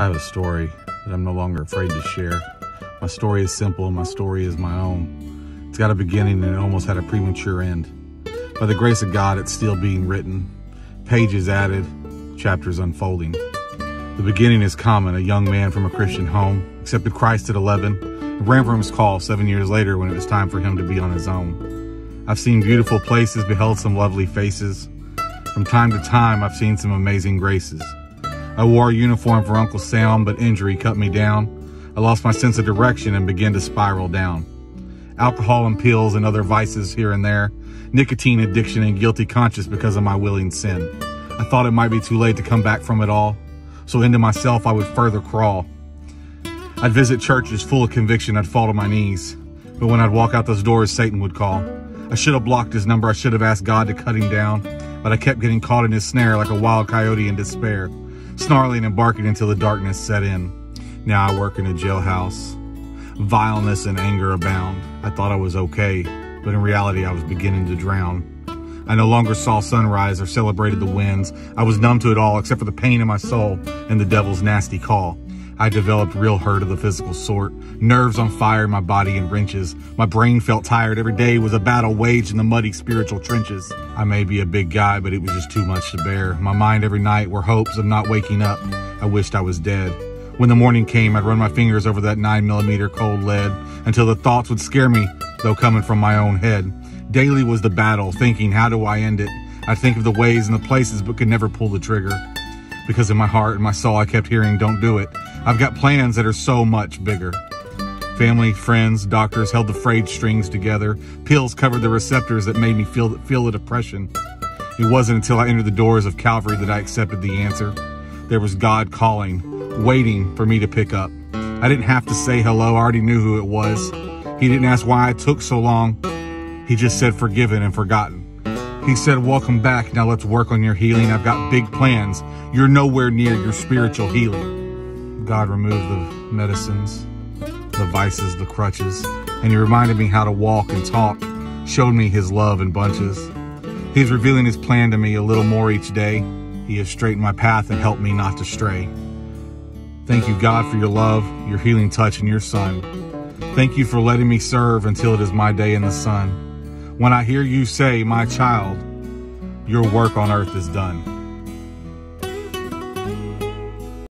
I have a story that I'm no longer afraid to share. My story is simple, my story is my own. It's got a beginning and it almost had a premature end. By the grace of God, it's still being written. Pages added, chapters unfolding. The beginning is common. A young man from a Christian home accepted Christ at 11 and ran from his call seven years later when it was time for him to be on his own. I've seen beautiful places, beheld some lovely faces. From time to time, I've seen some amazing graces. I wore a uniform for Uncle Sam, but injury cut me down. I lost my sense of direction and began to spiral down. Alcohol and pills and other vices here and there, nicotine addiction and guilty conscience because of my willing sin. I thought it might be too late to come back from it all, so into myself I would further crawl. I'd visit churches full of conviction, I'd fall to my knees. But when I'd walk out those doors, Satan would call. I should have blocked his number, I should have asked God to cut him down, but I kept getting caught in his snare like a wild coyote in despair snarling and barking until the darkness set in. Now I work in a jailhouse. Vileness and anger abound. I thought I was okay, but in reality I was beginning to drown. I no longer saw sunrise or celebrated the winds. I was numb to it all except for the pain in my soul and the devil's nasty call. I developed real hurt of the physical sort. Nerves on fire, my body in wrenches. My brain felt tired. Every day was a battle waged in the muddy spiritual trenches. I may be a big guy, but it was just too much to bear. My mind every night were hopes of not waking up. I wished I was dead. When the morning came, I'd run my fingers over that 9 millimeter cold lead until the thoughts would scare me, though coming from my own head. Daily was the battle, thinking, how do I end it? I'd think of the ways and the places, but could never pull the trigger. Because in my heart and my soul, I kept hearing, don't do it. I've got plans that are so much bigger. Family, friends, doctors held the frayed strings together. Pills covered the receptors that made me feel, feel the depression. It wasn't until I entered the doors of Calvary that I accepted the answer. There was God calling, waiting for me to pick up. I didn't have to say hello. I already knew who it was. He didn't ask why I took so long. He just said forgiven and forgotten. He said, welcome back. Now let's work on your healing. I've got big plans. You're nowhere near your spiritual healing. God removed the medicines, the vices, the crutches, and he reminded me how to walk and talk, showed me his love in bunches. He's revealing his plan to me a little more each day. He has straightened my path and helped me not to stray. Thank you, God, for your love, your healing touch, and your son. Thank you for letting me serve until it is my day in the sun. When I hear you say, my child, your work on earth is done.